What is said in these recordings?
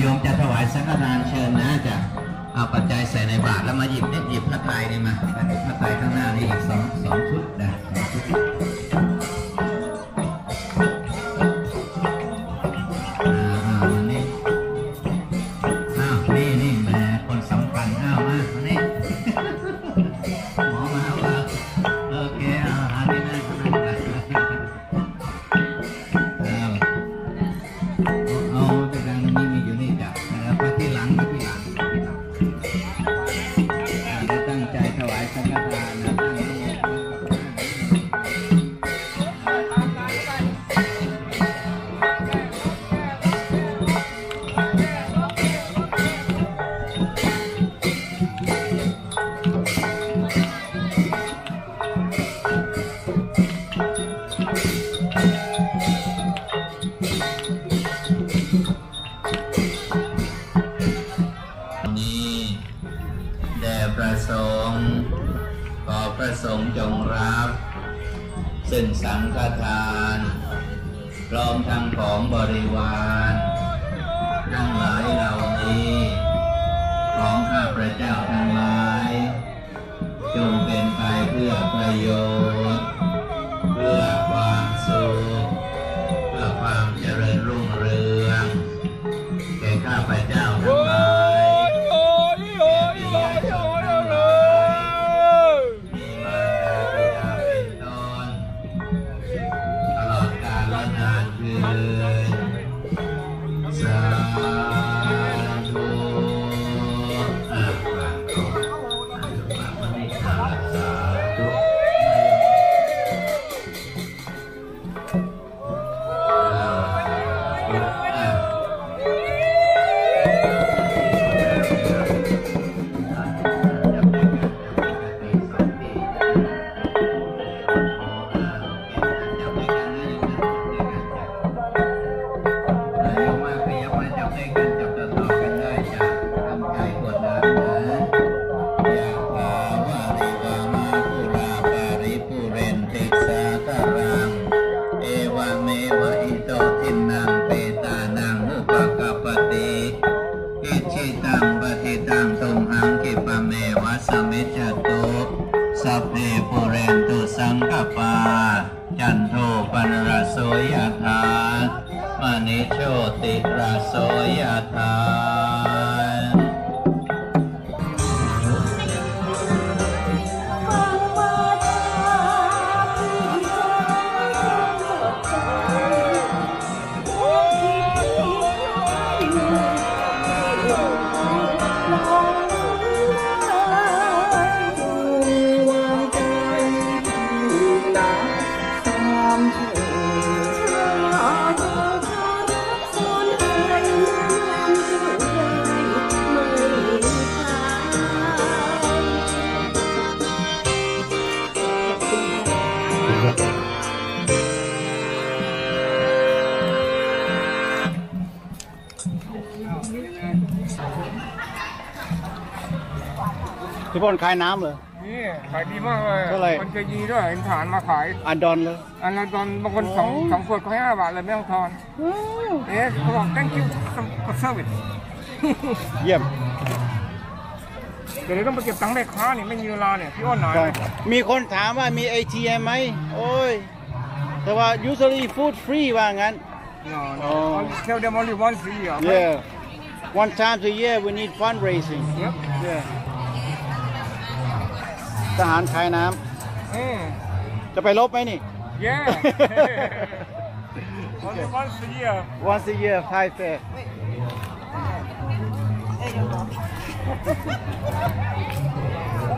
โยมจะถวายสังฆทานเชิญนะจะเอาปัจจัยใส่ในบาตรแล้วมาหยิบเนี่ยหยิบพระไตรนี่มาพระไตรข้างหน้านี่อีกสองสองชุดนะ ประสงค์จงรับ ซึ่งสังฆทานพร้อมทั้งของบริวารทั้งหลายเหล่านี้ ของข้าพระเจ้าทั้งหลาย จงเป็นไปเพื่อประโยชน์ จันโทปนรสโสยธามณิโชติราโสยธา พี่พลขายน้ำเหรอนี่ขายดีมากเลยเท่าไหร่มันจะยีด้วยเห็นฐานมาขาย อันดอนเลย อันละตอนบางคนสองสองขวดเขาให้ห้าบาทเลยไม่ต้องทอน เอ๊ะเขาบอก thank you for service เยี่ยมเดี๋ยวเราต้องไปเก็บตังค์แม่ค้านี่ไม่มีเวลาเนี่ยพี่อ้นหน่อยใช่มีคนถามว่ามี ATM ไหมโอ้ย แต่ว่า usually food free ว่างั้น no อ๋ no อ tell them only once a year okay? yeah one time a year we need fundraising Yep. yeah ทหารขายน้อืมำจะไปลบไหมนี่ yeah only once a year once a year five fair Thank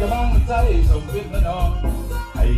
cái bóng tay sầu biết nó non hay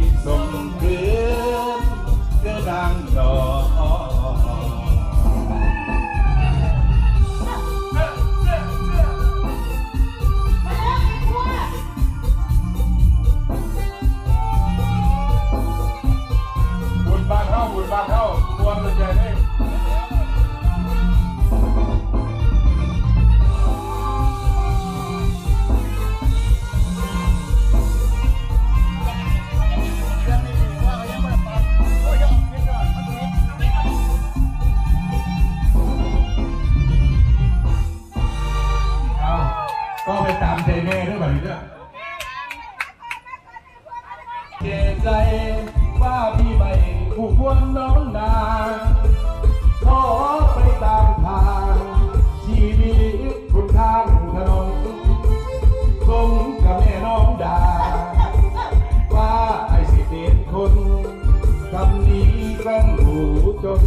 ร่ำหูจน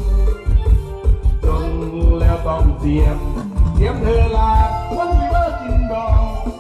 จนแล้วต้องเจียมเจียมเธอลาวันวิวาจินดอง